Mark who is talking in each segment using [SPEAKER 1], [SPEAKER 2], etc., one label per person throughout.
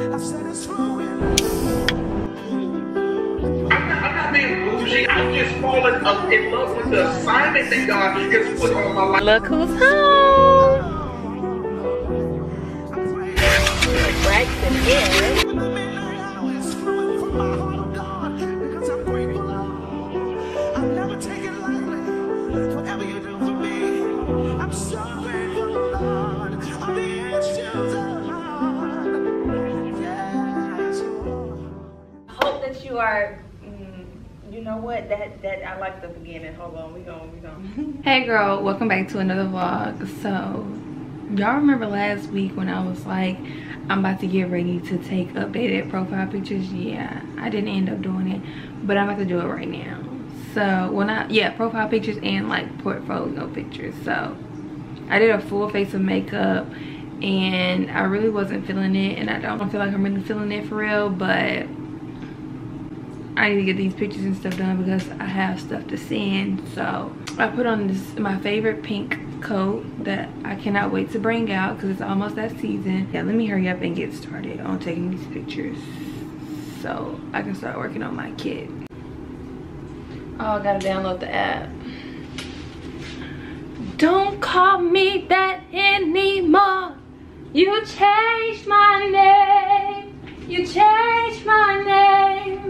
[SPEAKER 1] I've said it's wrong in
[SPEAKER 2] I'm not, I'm not being bougie. I've just fallen in love with the assignment that God has put on my life.
[SPEAKER 3] Look who's home. Braxton here. What? That that I like the beginning. Hold on, we going we going.
[SPEAKER 4] Hey girl, welcome back to another vlog. So, y'all remember last week when I was like, I'm about to get ready to take updated profile pictures? Yeah, I didn't end up doing it, but I'm about to do it right now. So, when I, yeah, profile pictures and like portfolio pictures. So, I did a full face of makeup and I really wasn't feeling it and I don't feel like I'm really feeling it for real, but I need to get these pictures and stuff done because I have stuff to send. So I put on this my favorite pink coat that I cannot wait to bring out because it's almost that season. Yeah, let me hurry up and get started on taking these pictures so I can start working on my kit. Oh, I gotta download the app. Don't call me that anymore. You changed my name. You changed my name.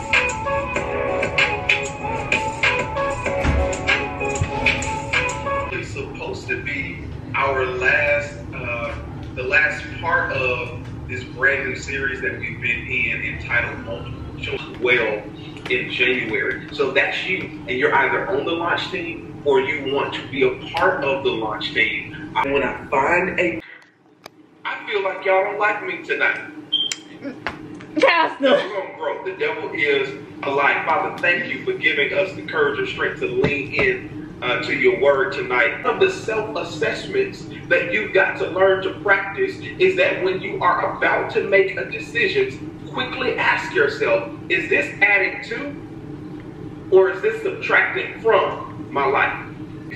[SPEAKER 2] last part of this brand new series that we've been in entitled Multiple Children Well in January. So that's you, and you're either on the launch team or you want to be a part of the launch team. I- When I find a, I feel like y'all don't like me tonight.
[SPEAKER 3] Pastor.
[SPEAKER 2] We're gonna grow. The devil is alive. Father, thank you for giving us the courage and strength to lean in uh, to your word tonight. Of the self-assessments that you've got to learn to practice is that when you are about to make a decision, quickly ask yourself, is this adding to or is this subtracting from my life?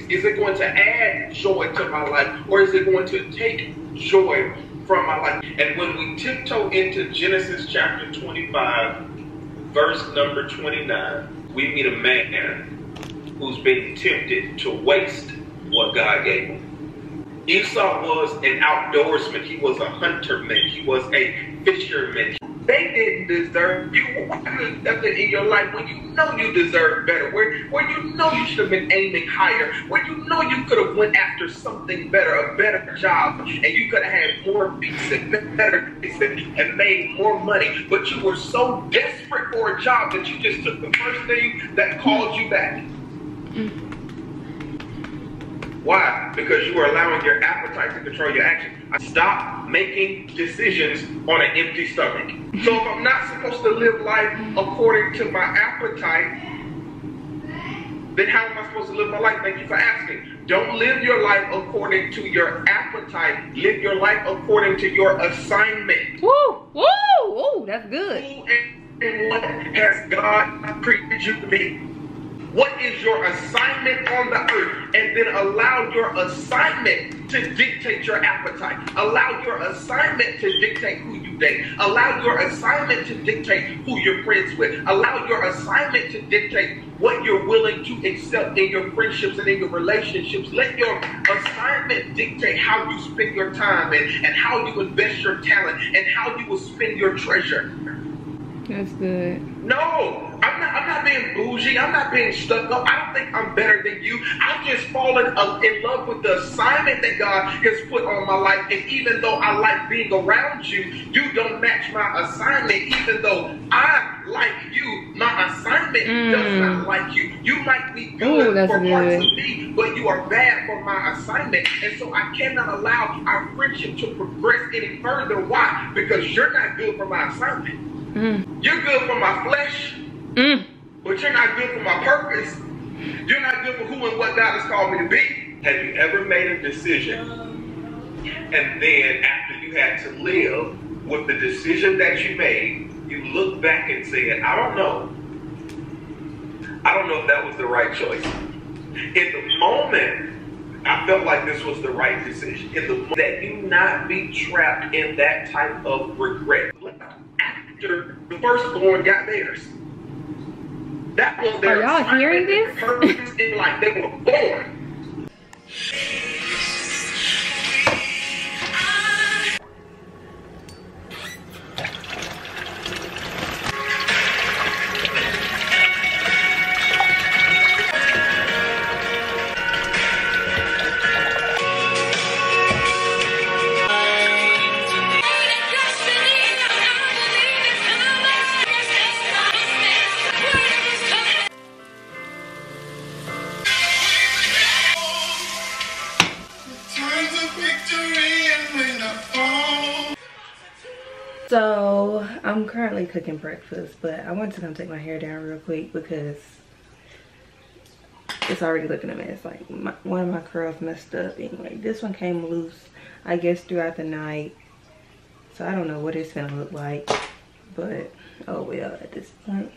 [SPEAKER 2] Is it going to add joy to my life or is it going to take joy from my life? And when we tiptoe into Genesis chapter 25, verse number 29, we meet a man who's been tempted to waste what God gave him. Esau was an outdoorsman. He was a hunterman. He was a fisherman. They didn't deserve you. Nothing in your life when you know you deserve better? Where, where you know you should have been aiming higher? Where you know you could have went after something better, a better job, and you could have had more beats and better and, and made more money. But you were so desperate for a job that you just took the first thing that called you back. Mm. Why? Because you are allowing your appetite to control your action. Stop making decisions on an empty stomach. So if I'm not supposed to live life according to my appetite, then how am I supposed to live my life? Thank you for asking. Don't live your life according to your appetite. Live your life according to your assignment.
[SPEAKER 4] Woo! Woo! Woo! That's good.
[SPEAKER 2] Who and what has God created you to be? What is your assignment on the earth? And then allow your assignment to dictate your appetite. Allow your assignment to dictate who you date. Allow your assignment to dictate who you're friends with. Allow your assignment to dictate what you're willing to accept in your friendships and in your relationships. Let your assignment dictate how you spend your time and, and how you invest your talent and how you will spend your treasure.
[SPEAKER 4] That's good.
[SPEAKER 2] No, I'm not. I'm not being bougie. I'm not being stuck up. I don't think I'm better than you. I've just fallen uh, in love with the assignment that God has put on my life. And even though I like being around you, you don't match my assignment. Even though I like you, my assignment does not like you. You might be good
[SPEAKER 4] Ooh,
[SPEAKER 2] for parts of me, but you are bad for my assignment. And so I cannot allow our friendship to progress any further. Why? Because you're not good for my assignment.
[SPEAKER 4] Mm.
[SPEAKER 2] You're good for my flesh.
[SPEAKER 4] Mm.
[SPEAKER 2] but you're not good for my purpose. You're not good for who and what God has called me to be. Have you ever made a decision and then after you had to live with the decision that you made, you look back and said, I don't know. I don't know if that was the right choice. In the moment, I felt like this was the right decision. In the moment, that you not be trapped in that type of regret. After the firstborn got theirs. That was their
[SPEAKER 4] Are y'all hearing this?
[SPEAKER 2] their purpose in life. They were born.
[SPEAKER 4] Cooking breakfast, but I wanted to come take my hair down real quick because it's already looking a mess. Like my, one of my curls messed up. Anyway, this one came loose, I guess, throughout the night. So I don't know what it's gonna look like, but oh well. At this point,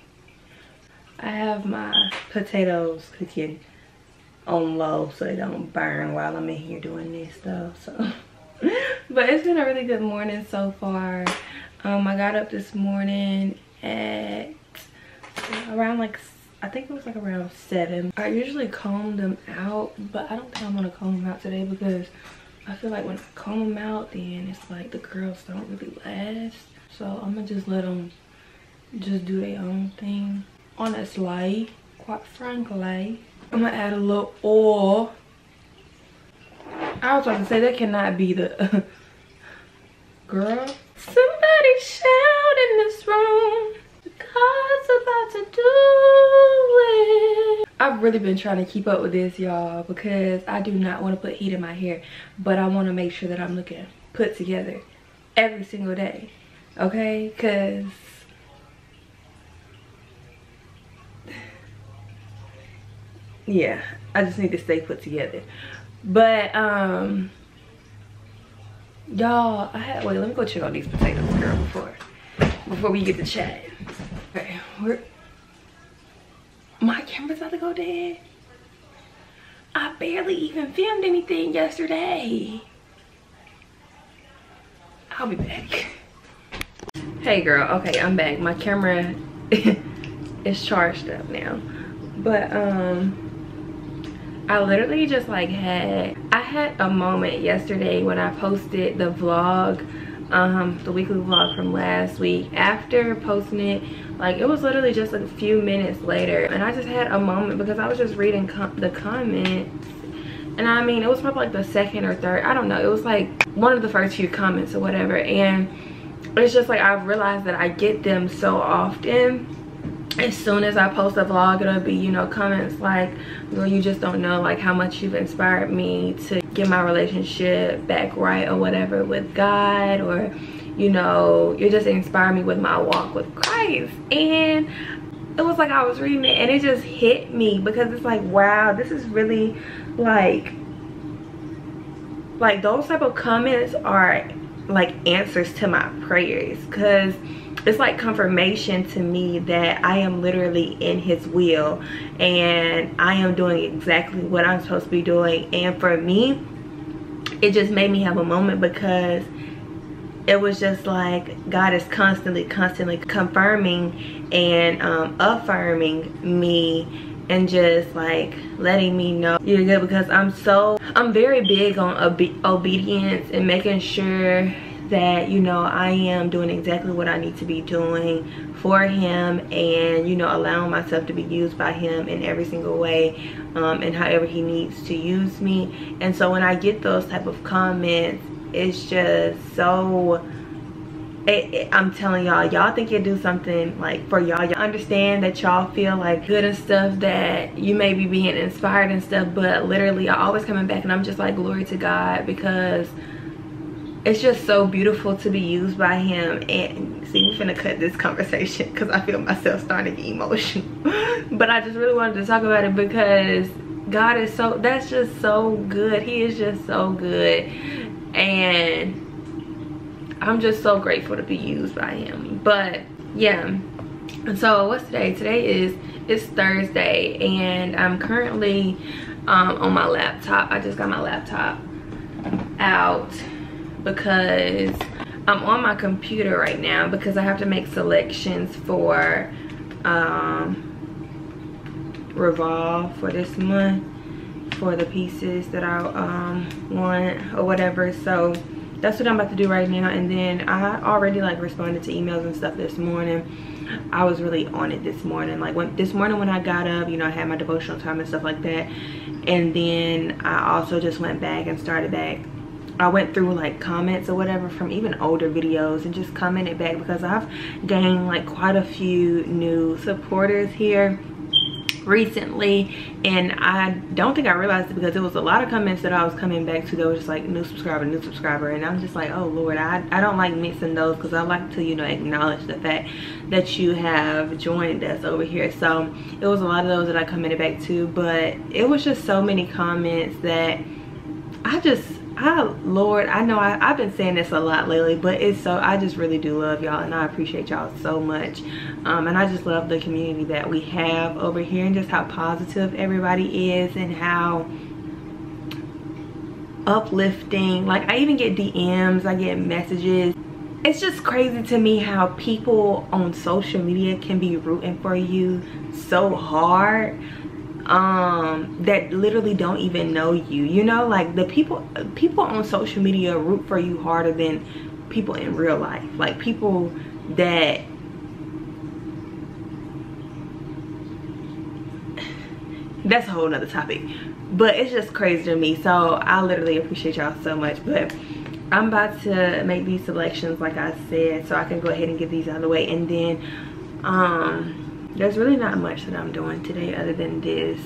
[SPEAKER 4] I have my potatoes cooking on low so they don't burn while I'm in here doing this stuff. So, but it's been a really good morning so far. Um, I got up this morning at around like I think it was like around seven. I usually comb them out, but I don't think I'm gonna comb them out today because I feel like when I comb them out, then it's like the curls don't really last. So I'm gonna just let them just do their own thing. On a Honestly, quite frankly, I'm gonna add a little oil. I was about to say that cannot be the girl. Somebody shout in this room. God's about to do it. I've really been trying to keep up with this, y'all, because I do not want to put heat in my hair, but I want to make sure that I'm looking put together every single day. Okay? Because yeah i just need to stay put together but um y'all i had wait let me go check on these potatoes girl before before we get to chat. Okay. We're my camera's about to go dead. I barely even filmed anything yesterday. I'll be back. Hey girl okay i'm back. My camera is charged up now. But um I literally just like had I had a moment yesterday when I posted the vlog um the weekly vlog from last week. After posting it like it was literally just a few minutes later and I just had a moment because I was just reading com the comments. And I mean it was probably like the second or third I don't know it was like one of the first few comments or whatever and it's just like I've realized that I get them so often as soon as I post a vlog, it'll be, you know, comments like, girl, you just don't know like how much you've inspired me to get my relationship back right or whatever with God or, you know, you just inspired me with my walk with Christ. And it was like I was reading it and it just hit me because it's like, wow, this is really like, like those type of comments are like answers to my prayers because it's like confirmation to me that I am literally in his will and I am doing exactly what I'm supposed to be doing. And for me it just made me have a moment because it was just like God is constantly constantly confirming and um, affirming me and just like letting me know you're good because I'm so I'm very big on obe obedience and making sure that you know I am doing exactly what I need to be doing for him and you know allowing myself to be used by him in every single way um, and however he needs to use me and so when I get those type of comments it's just so it, it, I'm telling y'all, y'all think you do something like for y'all. Y'all understand that y'all feel like good and stuff that you may be being inspired and stuff, but literally I always coming back and I'm just like glory to God because it's just so beautiful to be used by him and see we finna cut this conversation because i feel myself starting to get emotional. But i just really wanted to talk about it because god is so that's just so good. He is just so good. And i'm just so grateful to be used by him. But yeah. So what's today? Today is it's thursday and i'm currently um, on my laptop. I just got my laptop out because I'm on my computer right now because I have to make selections for um, Revolve for this month for the pieces that I um, want or whatever. So that's what I'm about to do right now. And then I already like responded to emails and stuff this morning. I was really on it this morning. Like when this morning when I got up, you know, I had my devotional time and stuff like that. And then I also just went back and started back I went through like comments or whatever from even older videos and just commented back because I've gained like quite a few new supporters here recently. And I don't think I realized it because there was a lot of comments that I was coming back to that was just like new subscriber new subscriber. And I'm just like oh lord I, I don't like mixing those because I like to you know acknowledge the fact that you have joined us over here. So it was a lot of those that I commented back to but it was just so many comments that I just I Lord, I know I, have been saying this a lot lately, but it's so I just really do love y'all and I appreciate y'all so much. Um, and I just love the community that we have over here and just how positive everybody is and how uplifting. Like I even get DMs, I get messages. It's just crazy to me how people on social media can be rooting for you so hard um that literally don't even know you. You know like the people people on social media root for you harder than people in real life. Like people that that's a whole nother topic. But it's just crazy to me. So i literally appreciate y'all so much. But i'm about to make these selections like i said so i can go ahead and get these out of the way. And then um there's really not much that i'm doing today other than this.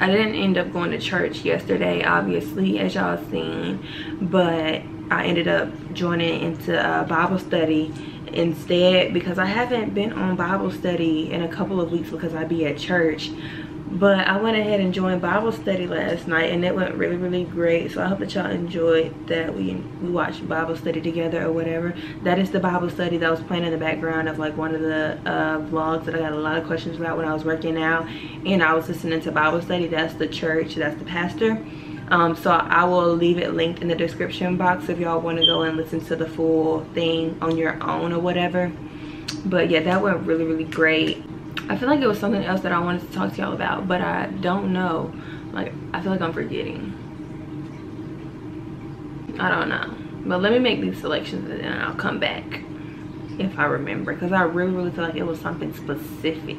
[SPEAKER 4] I didn't end up going to church yesterday obviously as y'all seen but i ended up joining into a bible study instead because i haven't been on bible study in a couple of weeks because i be at church but i went ahead and joined bible study last night and it went really really great. So i hope that y'all enjoyed that we we watched bible study together or whatever. That is the bible study that was playing in the background of like one of the uh, vlogs that i got a lot of questions about when i was working out. And i was listening to bible study. That's the church. That's the pastor. Um, so i will leave it linked in the description box if y'all want to go and listen to the full thing on your own or whatever. But yeah that went really really great I feel like it was something else that I wanted to talk to y'all about, but I don't know. Like, I feel like I'm forgetting. I don't know. But let me make these selections and then I'll come back if I remember. Because I really, really feel like it was something specific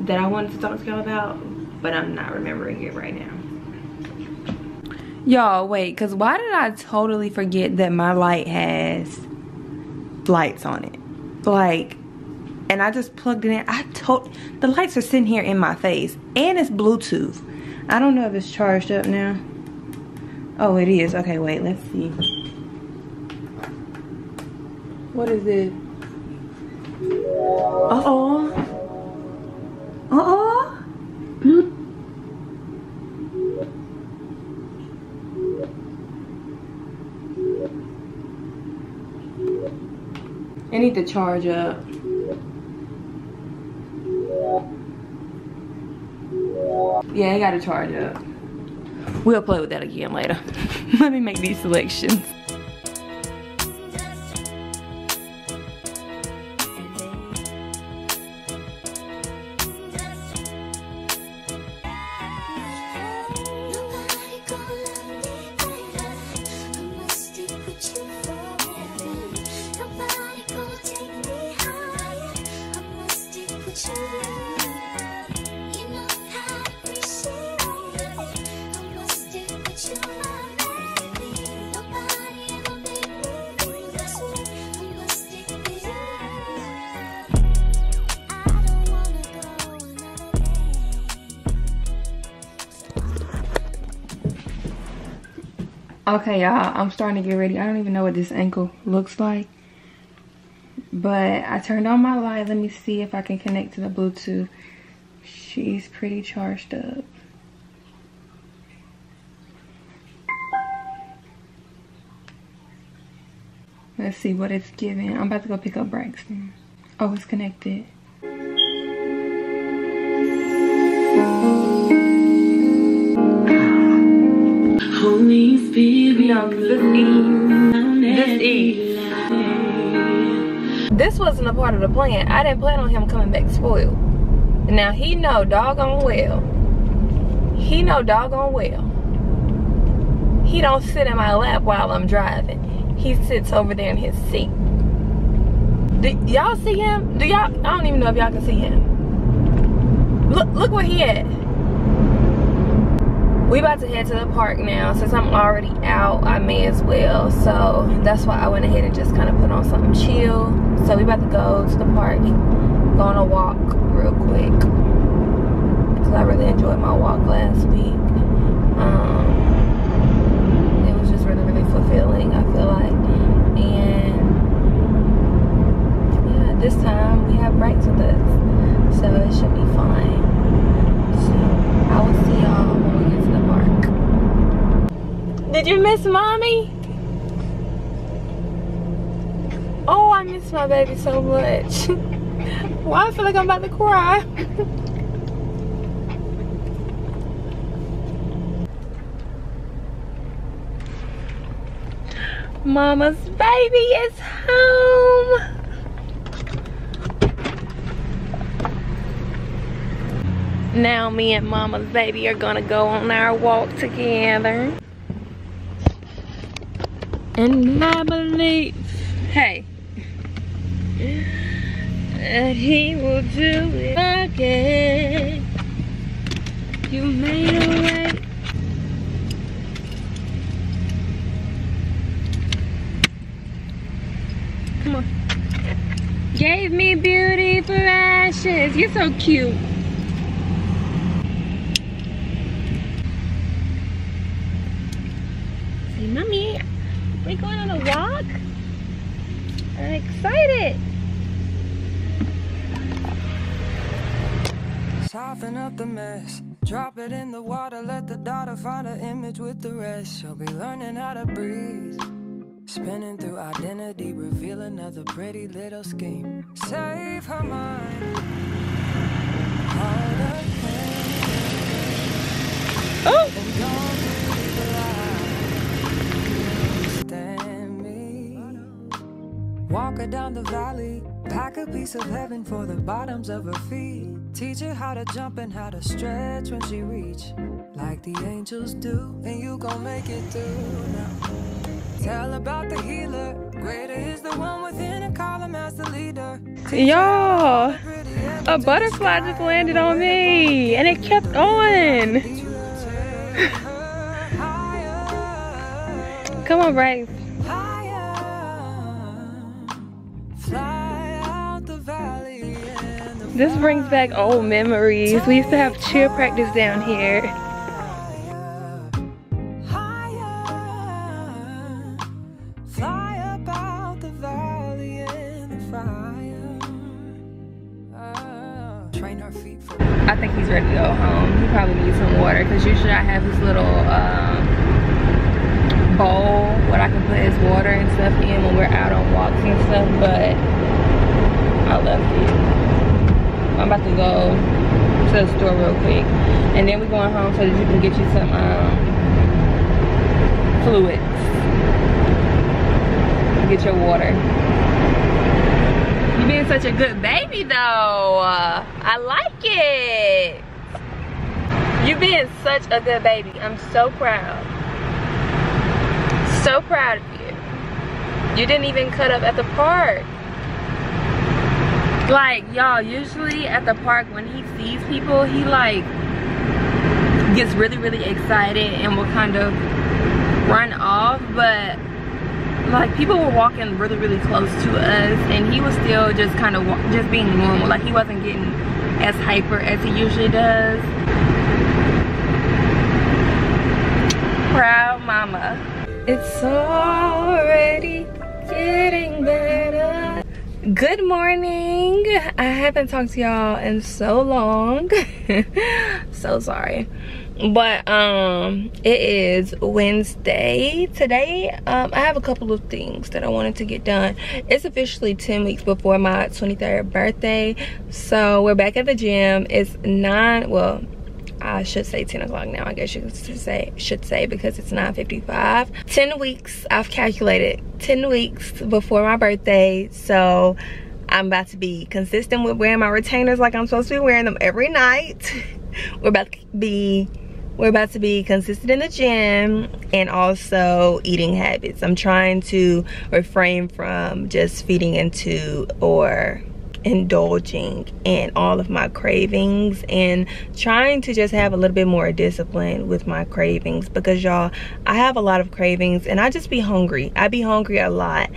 [SPEAKER 4] that I wanted to talk to y'all about, but I'm not remembering it right now. Y'all, wait, because why did I totally forget that my light has lights on it? Like, and I just plugged it in. I told the lights are sitting here in my face and it's Bluetooth. I don't know if it's charged up now. Oh, it is. Okay, wait, let's see. What is it? Uh-oh. Uh-oh. I need to charge up. Yeah, I gotta charge up. We'll play with that again later. Let me make these selections. Okay, y'all, I'm starting to get ready. I don't even know what this ankle looks like. But I turned on my light. Let me see if I can connect to the Bluetooth. She's pretty charged up. Let's see what it's giving. I'm about to go pick up Braxton. Oh, it's connected.
[SPEAKER 5] Holy
[SPEAKER 4] this wasn't a part of the plan. I didn't plan on him coming back spoiled. Now he know doggone well. He know doggone well. He don't sit in my lap while I'm driving. He sits over there in his seat. Y'all see him? Do y'all? I don't even know if y'all can see him. Look, look where he at. We about to head to the park now. Since I'm already out, I may as well. So that's why I went ahead and just kind of put on something chill. So we about to go to the park, go on a walk real quick. Cause I really enjoyed my walk last week. Um, it was just really, really fulfilling. I feel like, and yeah, this time we have Brax with us, so it should be fine. So I will see y'all when we get to the park. Did you miss mommy? Oh, I miss my baby so much. Why I feel like I'm about to cry. Mama's baby is home. Now me and mama's baby are gonna go on our walk together. And I believe, hey, that he will do it again. You made a way. Come on. Gave me beauty for ashes. You're so cute. Say, mommy, we going on a walk? I'm excited.
[SPEAKER 6] Soften up the mess. Drop it in the water, let the daughter find an image with the rest. She'll be learning how to breathe. Spinning through identity, reveal another pretty little scheme. Save her mind. Her
[SPEAKER 4] Oh,
[SPEAKER 6] Walk her down the valley. Pack a piece of heaven for the bottoms of her feet. Teach her how to jump and how to stretch when she reach. Like the angels do, and you gon' make it through now. Tell about the healer. Greater is the one within and call him as the leader.
[SPEAKER 4] y'all. A butterfly just landed on me and it kept on. Come on, Bryce. This brings back old memories. We used to have cheer practice down here. I think he's ready to go home. He probably needs some water because usually I have this little um, bowl where I can put his water and stuff in when we're out on walks and stuff, but I left it. I'm about to go to the store real quick and then we're going home so that you can get you some um, fluids. Get your water. You being such a good baby though. Uh, I like it. You being such a good baby. I'm so proud. So proud of you. You didn't even cut up at the park like y'all usually at the park when he sees people he like gets really really excited and will kind of run off. But like people were walking really really close to us and he was still just kind of just being normal. Like he wasn't getting as hyper as he usually does. Proud mama. It's already getting better good morning. I haven't talked to y'all in so long. So sorry. But um it is wednesday. Today um i have a couple of things that i wanted to get done. It's officially 10 weeks before my 23rd birthday. So we're back at the gym. It's nine well I should say 10 o'clock now. I guess you could say should say because it's 9:55. 10 weeks I've calculated 10 weeks before my birthday. So I'm about to be consistent with wearing my retainers like I'm supposed to be wearing them every night. We're about to be we're about to be consistent in the gym and also eating habits. I'm trying to refrain from just feeding into or indulging in all of my cravings and trying to just have a little bit more discipline with my cravings because y'all I have a lot of cravings and I just be hungry. I be hungry a lot.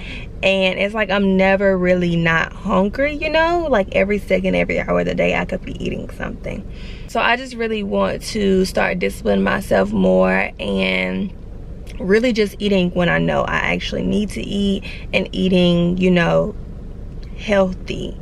[SPEAKER 4] And it's like I'm never really not hungry you know? Like every second every hour of the day I could be eating something. So I just really want to start disciplining myself more and really just eating when I know I actually need to eat and eating you know healthy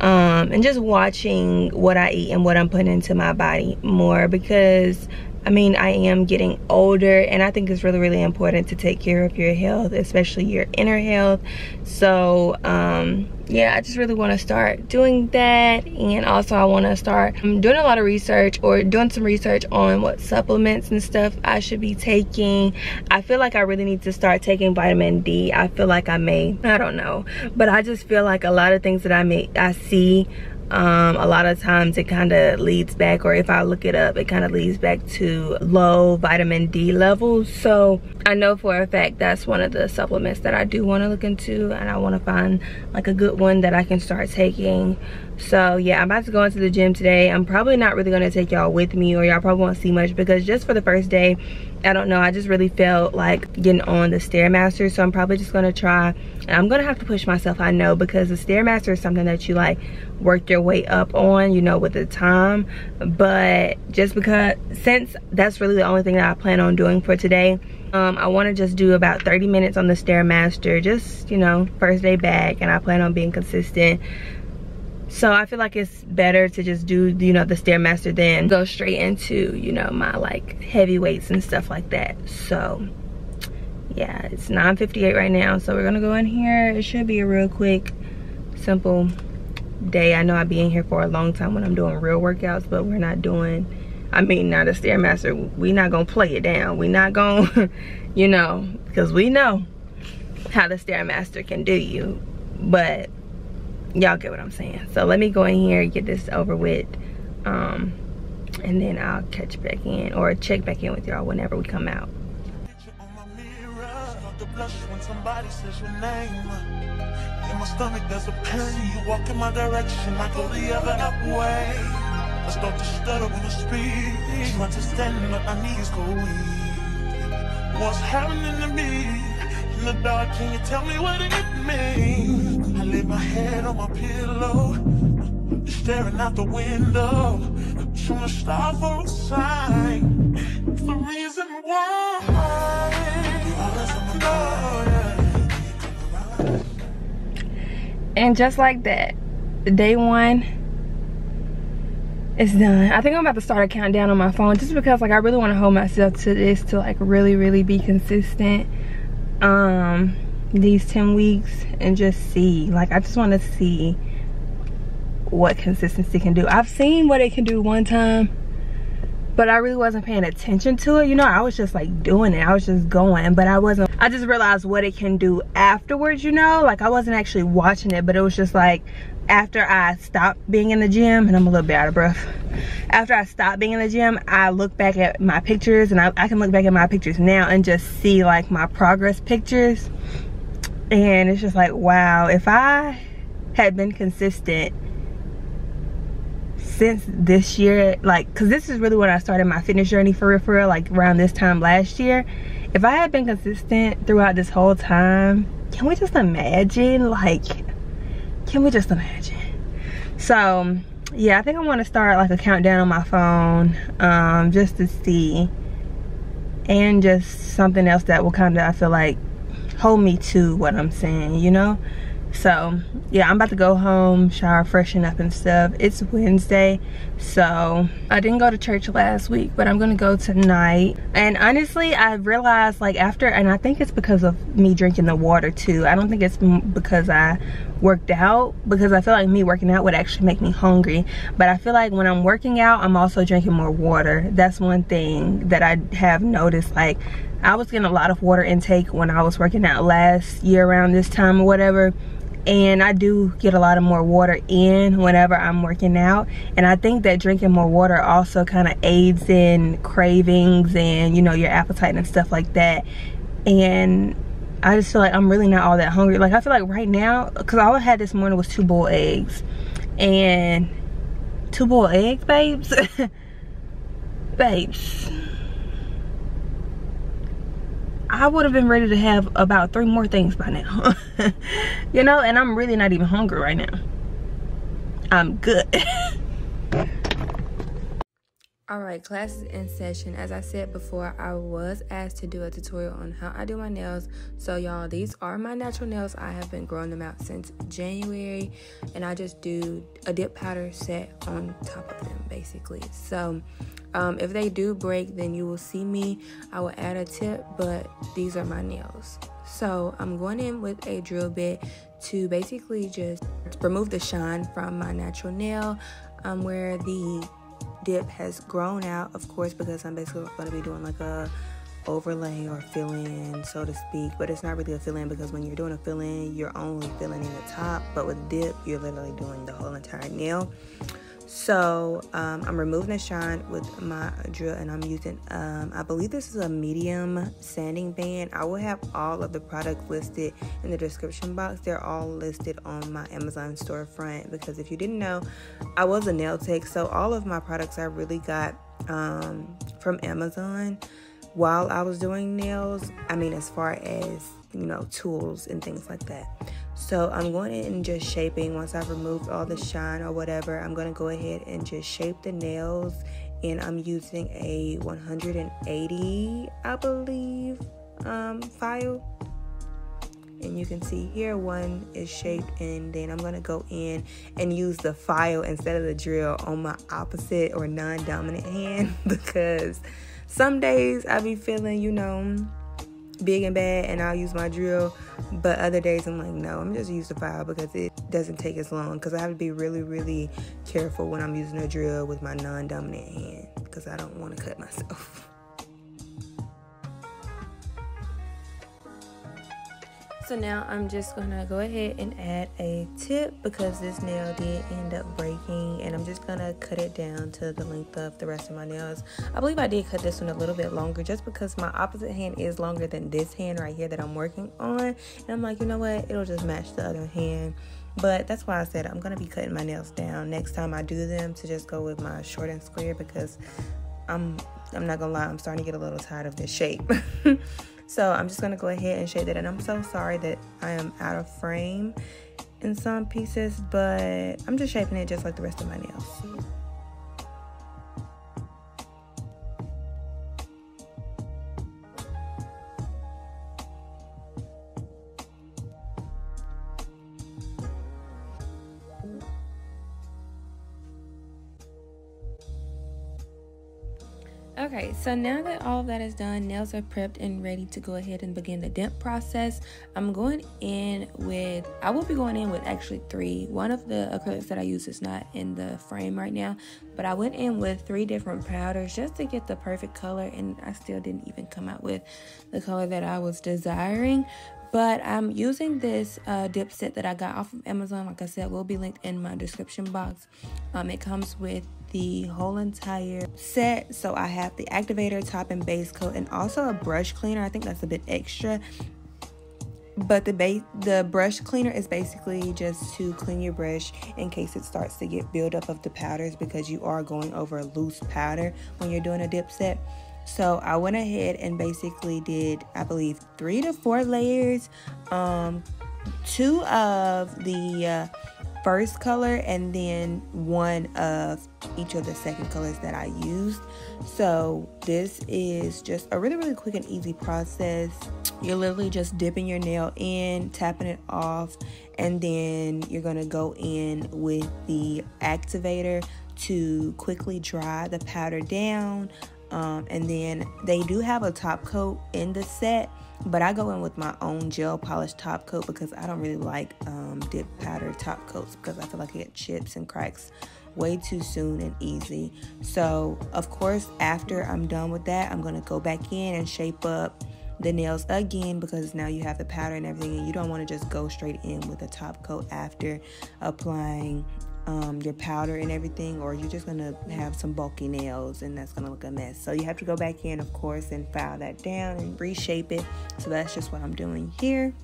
[SPEAKER 4] um, and just watching what I eat and what I'm putting into my body more because I mean, I am getting older and I think it's really, really important to take care of your health, especially your inner health. So, um, yeah, I just really want to start doing that. And also I want to start um, doing a lot of research or doing some research on what supplements and stuff I should be taking. I feel like I really need to start taking vitamin D. I feel like I may, I don't know. But I just feel like a lot of things that I may, I see um, a lot of times it kind of leads back or if I look it up it kind of leads back to low vitamin D levels. So I know for a fact that's one of the supplements that I do want to look into and I want to find like a good one that I can start taking. So yeah I'm about to go into the gym today. I'm probably not really going to take y'all with me or y'all probably won't see much because just for the first day I don't know I just really felt like getting on the Stairmaster. So I'm probably just going to try I'm to have to push myself I know because the Stairmaster is something that you like work your way up on you know with the time. But just because since that's really the only thing that I plan on doing for today um, I want to just do about 30 minutes on the Stairmaster just you know first day back and I plan on being consistent. So I feel like it's better to just do you know the Stairmaster than go straight into you know my like heavy weights and stuff like that. So yeah it's 9:58 right now so we're gonna go in here. It should be a real quick simple day. I know i'll be in here for a long time when i'm doing real workouts but we're not doing i mean not a stairmaster. We not gonna play it down. We not gonna you know because we know how the stairmaster can do you. But y'all get what i'm saying. So let me go in here get this over with um and then i'll catch back in or check back in with y'all whenever we come out
[SPEAKER 1] Start to blush when somebody says your name. In my stomach, there's a pain. You walk in my direction, I go the other way. I start to stutter when I speak. Trying to stand up, my knees go weak. What's happening to me? In the dark, can you tell me what it means? I lay my head on my pillow, staring out the window. Trying to stop for a sign. It's the reason why.
[SPEAKER 4] And just like that, day one is done. I think I'm about to start a countdown on my phone just because like I really want to hold myself to this to like really, really be consistent um these 10 weeks and just see. Like I just want to see what consistency can do. I've seen what it can do one time but I really wasn't paying attention to it. You know, I was just like doing it. I was just going, but I wasn't, I just realized what it can do afterwards, you know? Like I wasn't actually watching it, but it was just like after I stopped being in the gym, and I'm a little bit out of breath. After I stopped being in the gym, I look back at my pictures and I, I can look back at my pictures now and just see like my progress pictures. And it's just like, wow, if I had been consistent since this year like because this is really when i started my fitness journey for real for real like around this time last year. If i had been consistent throughout this whole time can we just imagine like can we just imagine? So yeah i think i want to start like a countdown on my phone um just to see. And just something else that will kind of i feel like hold me to what i'm saying you know
[SPEAKER 7] So yeah, I'm about to go home, shower, freshen up and stuff. It's Wednesday, so I didn't go to church last week, but I'm gonna go tonight. And honestly, I realized like after, and I think it's because of me drinking the water too. I don't think it's because I worked out because I feel like me working out would actually make me hungry. But I feel like when I'm working out, I'm also drinking more water. That's one thing that I have noticed. Like I was getting a lot of water intake when I was working out last year around this time or whatever and I do get a lot of more water in whenever I'm working out. And I think that drinking more water also kind of aids in cravings and you know your appetite and stuff like that. And I just feel like I'm really not all that hungry. Like I feel like right now because all I had this morning was two boiled eggs. And two boiled eggs babes? Babes I would have been ready to have about three more things by now. you know, and I'm really not even hungry right now. I'm good. all right class is in session. As i said before i was asked to do a tutorial on how i do my nails. So y'all these are my natural nails. I have been growing them out since january and i just do a dip powder set on top of them basically. So um, if they do break, then you will see me. I will add a tip, but these are my nails. So I'm going in with a drill bit to basically just remove the shine from my natural nail. Um, where the dip has grown out, of course, because I'm basically going to be doing like a overlay or fill in, so to speak. But it's not really a fill in because when you're doing a fill in, you're only filling in the top. But with dip, you're literally doing the whole entire nail. So um, I'm removing the shine with my drill and I'm using, um, I believe this is a medium sanding band. I will have all of the products listed in the description box. They're all listed on my Amazon storefront because if you didn't know, I was a nail tech. So all of my products I really got um, from Amazon while I was doing nails. I mean, as far as, you know, tools and things like that. So I'm going in and just shaping once I've removed all the shine or whatever. I'm going to go ahead and just shape the nails and I'm using a 180 I believe um, file and you can see here one is shaped and then I'm going to go in and use the file instead of the drill on my opposite or non-dominant hand because some days I be feeling you know big and bad and I'll use my drill. But other days I'm like, no, I'm just use the file because it doesn't take as long. Because I have to be really, really careful when I'm using a drill with my non-dominant hand because I don't want to cut myself. So now I'm just gonna go ahead and add a tip because this nail did end up breaking and I'm just gonna cut it down to the length of the rest of my nails. I believe I did cut this one a little bit longer just because my opposite hand is longer than this hand right here that I'm working on. And I'm like, you know what, it'll just match the other hand. But that's why I said I'm gonna be cutting my nails down next time I do them to just go with my short and square because I'm I'm not gonna lie, I'm starting to get a little tired of this shape. So I'm just gonna go ahead and shade that. And I'm so sorry that I am out of frame in some pieces, but I'm just shaping it just like the rest of my nails. Okay, so now that all of that is done, nails are prepped and ready to go ahead and begin the dip process. I'm going in with, I will be going in with actually three. One of the acrylics that I use is not in the frame right now, but I went in with three different powders just to get the perfect color and I still didn't even come out with the color that I was desiring. But I'm using this uh, dip set that I got off of Amazon. Like I said, will be linked in my description box. Um, it comes with the whole entire set. So I have the activator, top and base coat, and also a brush cleaner. I think that's a bit extra. But the base, the brush cleaner is basically just to clean your brush in case it starts to get buildup of the powders because you are going over a loose powder when you're doing a dip set. So I went ahead and basically did, I believe, three to four layers. Um, two of the uh, first color and then one of each of the second colors that I used. So this is just a really, really quick and easy process.
[SPEAKER 4] you're literally just dipping your nail in, tapping it off, and then you're gonna go in with the activator to quickly dry the powder down. Um, and then they do have a top coat in the set, but I go in with my own gel polish top coat because I don't really like um, dip powder top coats because I feel like it chips and cracks way too soon and easy. So, of course, after I'm done with that, I'm gonna go back in and shape up the nails again because now you have the powder and everything, and you don't want to just go straight in with a top coat after applying um, your powder and everything, or you're just gonna have some bulky nails and that's gonna look a mess. So you have to go back in, of course, and file that down and reshape it. So that's just what I'm doing here.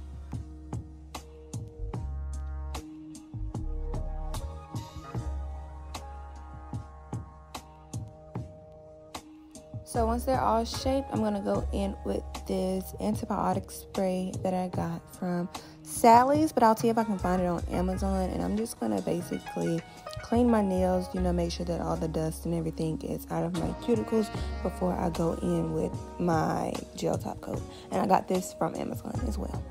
[SPEAKER 4] So once they're all shaped, I'm gonna go in with this antibiotic spray that I got from Sally's, but I'll see if I can find it on Amazon. And I'm just gonna basically clean my nails, you know, make sure that all the dust and everything is out of my cuticles before I go in with my gel top coat. And I got this from Amazon as well.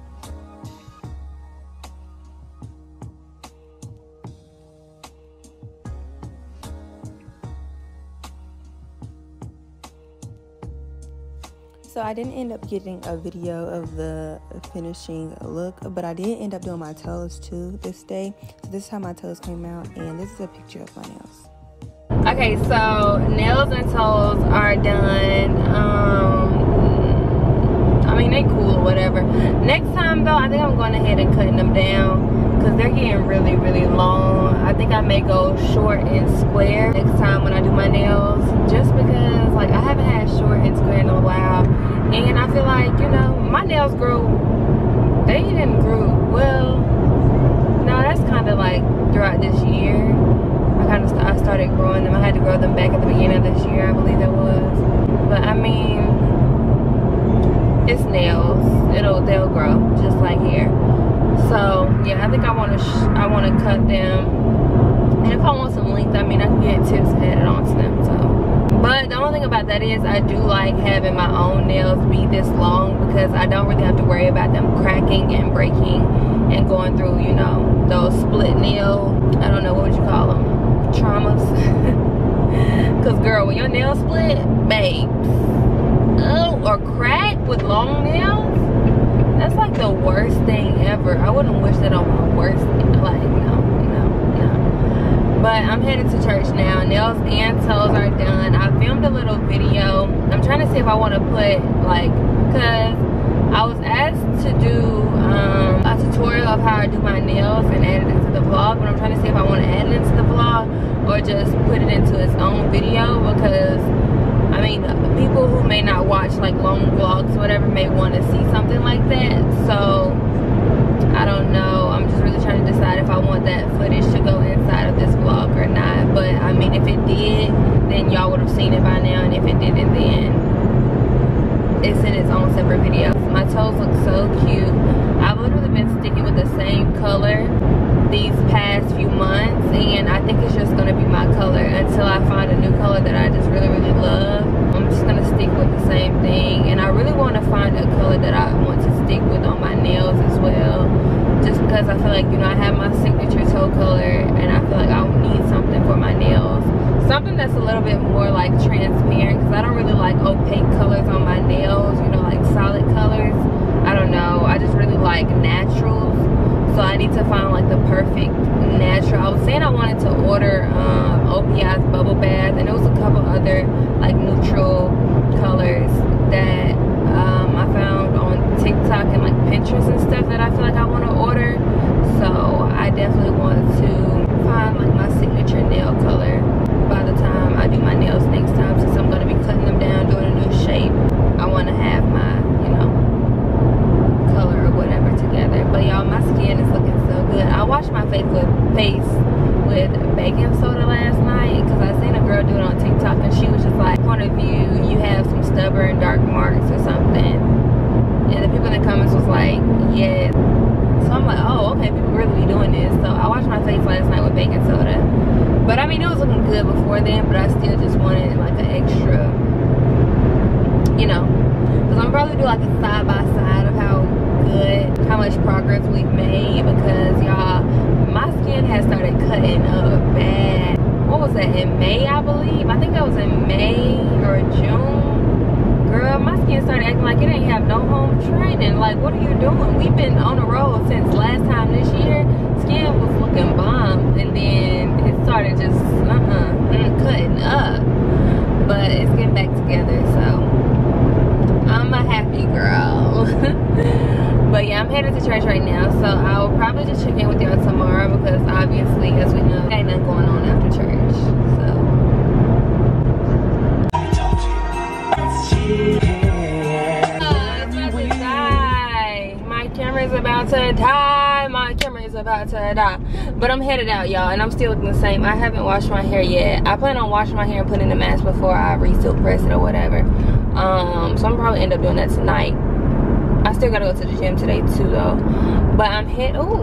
[SPEAKER 4] So I didn't end up getting a video of the finishing look, but I did end up doing my toes too this day. So this is how my toes came out, and this is a picture of my nails. Okay, so nails and toes are done. Um, I mean, they cool whatever. Next time though, I think I'm going ahead and cutting them down because they're getting really, really long. I think I may go short and square next time when I do my nails, just because like I haven't had short and square in a while, and I feel like you know my nails grew. They didn't grow well. No, that's kind of like throughout this year. I kind of I started growing them. I had to grow them back at the beginning of this year, I believe that was. But I mean, it's nails. It'll they'll grow just like hair. So yeah, I think I want to I want to cut them. And if I want some length, I mean I can get tips added onto them. So, but the only thing about that is I do like having my own nails be this long because I don't really have to worry about them cracking and breaking and going through you know those split nail. I don't know what would you call them traumas. Cause girl, when your nails split, babe, oh, or crack with long nails that's like the worst thing I wouldn't wish that on my worst. Like no, no, no. But I'm headed to church now. Nails and toes are done. I filmed a little video. I'm trying to see if I want to put like, cause I was asked to do um, a tutorial of how I do my nails and add it into the vlog. But I'm trying to see if I want to add it into the vlog or just put it into its own video because I mean, people who may not watch like long vlogs, whatever, may want to see something like that. So, I don't know. I'm just really trying to decide if I want that footage to go inside of this vlog or not. But, I mean, if it did, then y'all would have seen it by now. And if it didn't, then it's in its own separate video. My toes look so cute. I've literally been sticking with the same color these past few months and I think it's just gonna be my color until I find a new color that I just really really love I'm just gonna stick with the same thing and I really want to find a color that I want to stick with on my nails as well just because I feel like you know I have my signature toe color and I feel like I'll need something for my nails. Something that's a little bit more like transparent because I don't really like opaque colors on my nails you know like solid colors. I don't know. I just really like naturals. So I need to find like the perfect natural. I was saying I wanted to order um, OPI's bubble bath and there was a couple other like neutral colors that um, I found TikTok and like Pinterest and stuff that I feel like I want to order. So I definitely want to find like my signature nail color by the time I do my nails next time since I'm going to be cutting them down, doing a new shape. I want to have my, more but I still just wanted like an extra, you know, because I'm probably do like a side by side of how good, how much progress we've made because y'all, my skin has started cutting up bad. What was that, in May, I believe? I think that was in May or June. Girl, my skin started acting like it ain't have no home training. Like, what are you doing? We've been on the road since last time this year. Skin was looking bomb. And then started just, uh-uh, cutting up. But it's getting back together, so I'm a happy girl. but yeah, I'm headed to church right now, so I will probably just check in with y'all tomorrow because obviously, as we know, ain't nothing going on after church. So. Oh, My camera is about to die. My camera is about to die. But I'm headed out, y'all, and I'm still looking the same. I haven't washed my hair yet. I plan on washing my hair and putting in a mask before I re-silk press it or whatever. Um, so I'm probably end up doing that tonight. I still gotta go to the gym today too though. But I'm head oh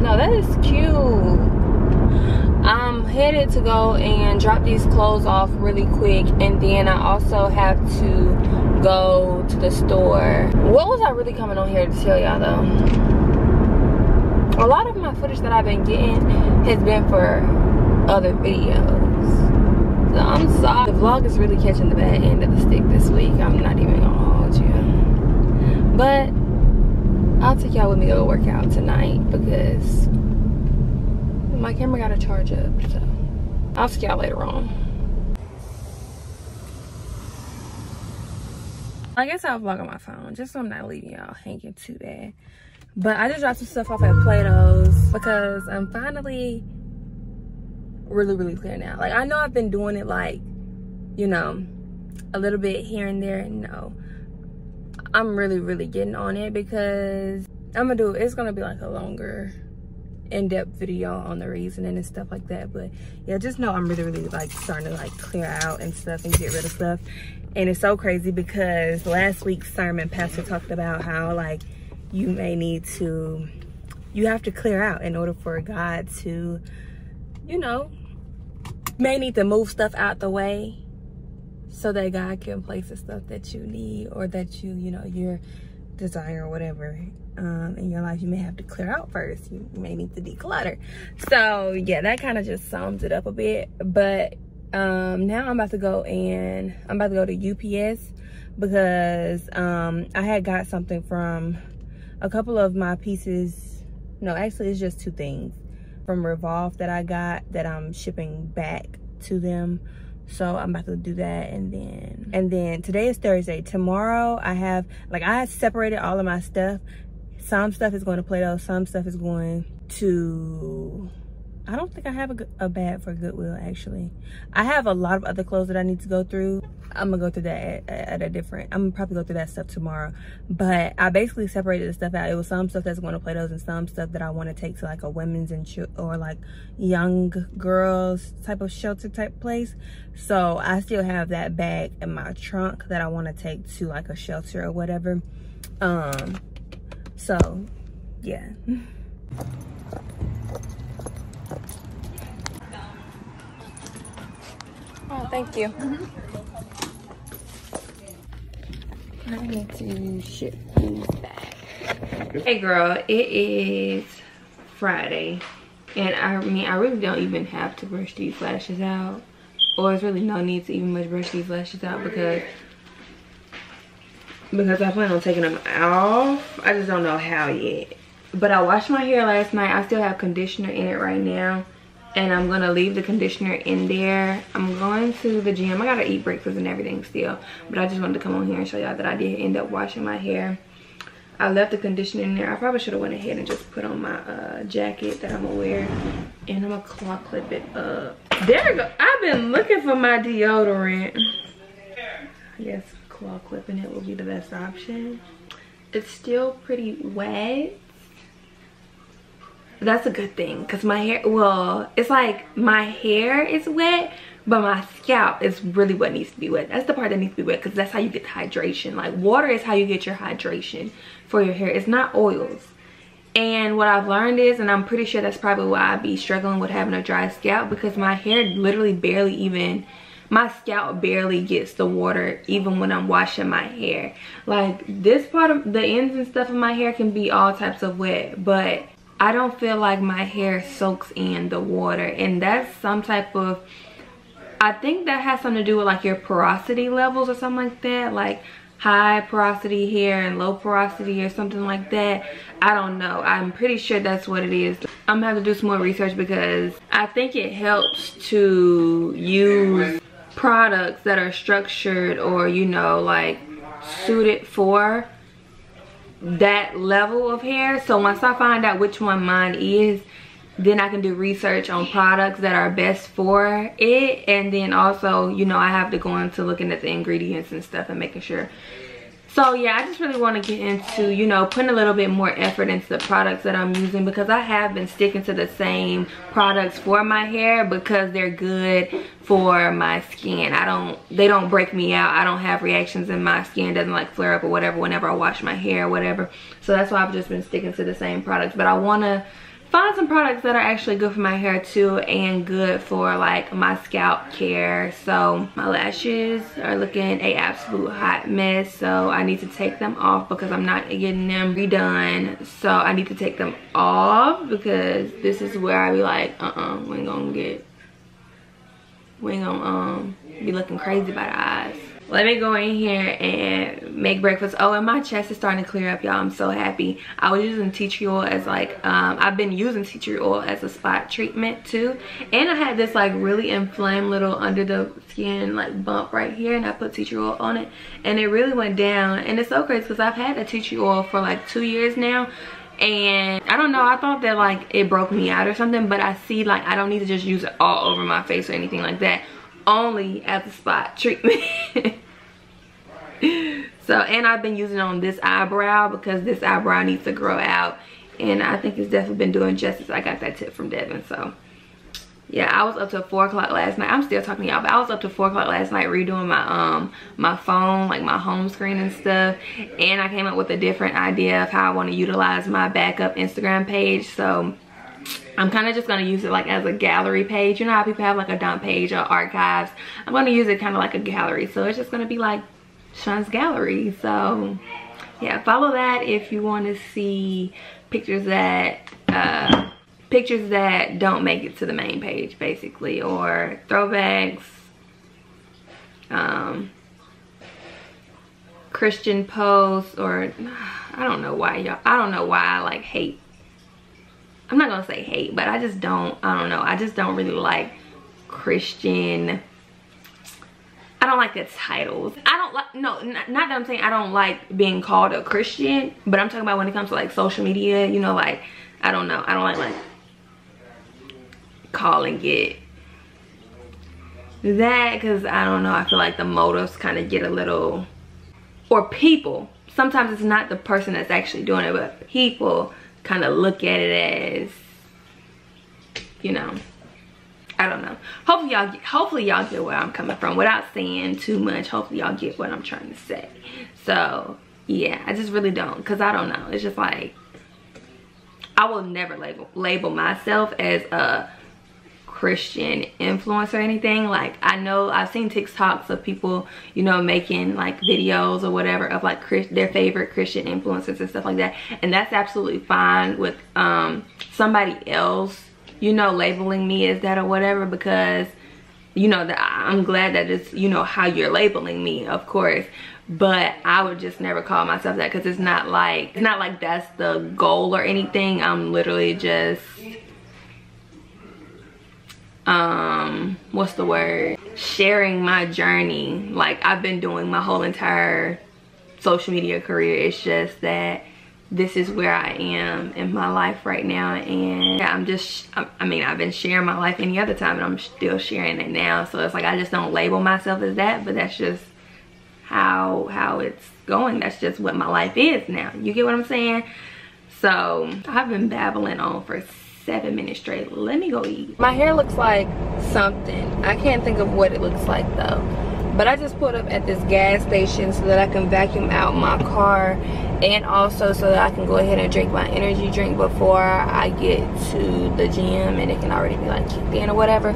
[SPEAKER 4] no that is cute. I'm headed to go and drop these clothes off really quick and then I also have to go to the store. What was I really coming on here to tell y'all though? A lot of my footage that I've been getting has been for other videos. So I'm sorry. The vlog is really catching the bad end of the stick this week. I'm not even gonna hold you. But I'll take y'all with me to go work out tonight because my camera got to charge up. So I'll see y'all later on. I guess I'll vlog on my phone just so I'm not leaving y'all hanging too bad. But I just dropped some stuff off at Plato's because I'm finally really, really clear now. Like I know I've been doing it like, you know, a little bit here and there. No, I'm really, really getting on it because I'm gonna do it's gonna be like a longer in-depth video on the reasoning and stuff like that but yeah just know i'm really really like starting to like clear out and stuff and get rid of stuff and it's so crazy because last week's sermon pastor talked about how like you may need to you have to clear out in order for god to you know may need to move stuff out the way so that God can place the stuff that you need or that you, you know, your desire or whatever um, in your life, you may have to clear out first. You may need to declutter. So yeah, that kind of just sums it up a bit. But um, now I'm about to go and I'm about to go to UPS because um, I had got something from a couple of my pieces. No, actually it's just two things from Revolve that I got that I'm shipping back to them. So i'm about to do that and then and then today is thursday. Tomorrow i have like i separated all of my stuff. Some stuff is going to Plato. Some stuff is going to I don't think I have a, a bag for Goodwill actually. I have a lot of other clothes that I need to go through. I'm gonna go through that at, at, a different, I'm gonna probably go through that stuff tomorrow. But I basically separated the stuff out. It was some stuff that's gonna Plato's and some stuff that I wanna take to like a women's and or like young girls type of shelter type place. So I still have that bag in my trunk that I wanna take to like a shelter or whatever. Um, so yeah. Oh, thank you. Mm -hmm. I need to ship these back. Hey girl, it is Friday. And I mean, I really don't even have to brush these lashes out. Or there's really no need to even much brush these lashes out because because I plan on taking them off. I just don't know how yet. But I washed my hair last night. I still have conditioner in it right now and I'm gonna leave the conditioner in there. I'm going to the gym. I gotta eat breakfast and everything still, but I just wanted to come on here and show y'all that I did end up washing my hair. I left the conditioner in there. I probably should have went ahead and just put on my uh, jacket that I'm gonna wear, and I'm gonna claw clip it up. There we go. I've been looking for my deodorant. I guess claw clipping it will be the best option. It's still pretty wet that's a good thing because my hair well it's like my hair is wet but my scalp is really what needs to be wet. That's the part that needs to be wet because that's how you get hydration. Like water is how you get your hydration for your hair. It's not oils. And what I've learned is, and I'm pretty sure that's probably why I be struggling with having a dry scalp because my hair literally barely even, my scalp barely gets the water even when I'm washing my hair. Like this part of the ends and stuff of my hair can be all types of wet, but I don't feel like my hair soaks in the water and that's some type of I think that has something to do with like your porosity levels or something like that like high porosity hair and low porosity or something like that. I don't know. I'm pretty sure that's what it is. I'm gonna have to do some more research because I think it helps to use products that are structured or you know like suited for that level of hair. So once i find out which one mine is then i can do research on products that are best for it. And then also you know i have to go into looking at the ingredients and stuff and making sure so yeah i just really want to get into you know putting a little bit more effort into the products that i'm using because i have been sticking to the same products for my hair because they're good for my skin. I don't they don't break me out. I don't have reactions in my skin doesn't like flare up or whatever whenever i wash my hair or whatever. So that's why i've just been sticking to the same products. But i want to find some products that are actually good for my hair too and good for like my scalp care. So my lashes are looking a absolute hot mess so i need to take them off because i'm not getting them redone. So i need to take them off because this is where i be like uh-uh we ain't gonna get we ain't gonna um be looking crazy by the eyes let me go in here and make breakfast. Oh and my chest is starting to clear up y'all. I'm so happy. I was using tea tree oil as like um, i've been using tea tree oil as a spot treatment too. And i had this like really inflamed little under the skin like bump right here and i put tea tree oil on it. And it really went down. And it's so crazy because i've had the tea tree oil for like two years now. And i don't know i thought that like it broke me out or something but i see like i don't need to just use it all over my face or anything like that only as a spot treatment. So and i've been using on this eyebrow because this eyebrow needs to grow out. And i think it's definitely been doing justice. I got that tip from devin so. Yeah i was up to four o'clock last night. I'm still talking to y'all but i was up to four o'clock last night redoing my um my phone like my home screen and stuff. And i came up with a different idea of how i want to utilize my backup instagram page. So I'm kind of just going to use it like as a gallery page. You know how people have like a dump page or archives. I'm going to use it kind of like a gallery. So it's just going to be like Shun's Gallery. So yeah, follow that if you want to see pictures that, uh, pictures that don't make it to the main page basically. Or throwbacks, um, Christian posts or I don't know why y'all, I don't know why I like hate I'm not gonna say hate, but I just don't, I don't know. I just don't really like Christian, I don't like the titles. I don't like, no, not, that I'm saying I don't like being called a Christian, but I'm talking about when it comes to like social media, you know, like, I don't know. I don't like like calling it that because I don't know. I feel like the motives kind of get a little, or people. Sometimes it's not the person that's actually doing it, but people kind of look at it as, you know, I don't know. Hopefully y'all get, hopefully y'all get where I'm coming from without saying too much. Hopefully y'all get what I'm trying to say. So yeah, I just really don't because I don't know. It's just like I will never label label myself as a Christian influence or anything. Like I know I've seen TikToks of people, you know, making like videos or whatever of like Chris, their favorite Christian influencers and stuff like that. And that's absolutely fine with um, somebody else, you know, labeling me as that or whatever because you know that I'm glad that it's you know how you're labeling me, of course. But I would just never call myself that because it's not like it's not like that's the goal or anything. I'm literally just um what's the word? Sharing my journey. Like i've been doing my whole entire social media career. It's just that this is where i am in my life right now. And i'm just i mean i've been sharing my life any other time and i'm still sharing it now. So it's like i just don't label myself as that but that's just how how it's going. That's just what my life is now. You get what i'm saying? So i've been babbling on for seven minutes straight. Let me go eat. My hair looks like something. I can't think of what it looks like though. But i just pulled up at this gas station so that i can vacuum out my car and also so that i can go ahead and drink my energy drink before i get to the gym and it can already be like kicked in or whatever.